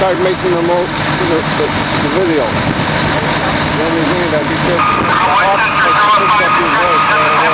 start making the most the, the, the video. The only thing that because the officer picked up.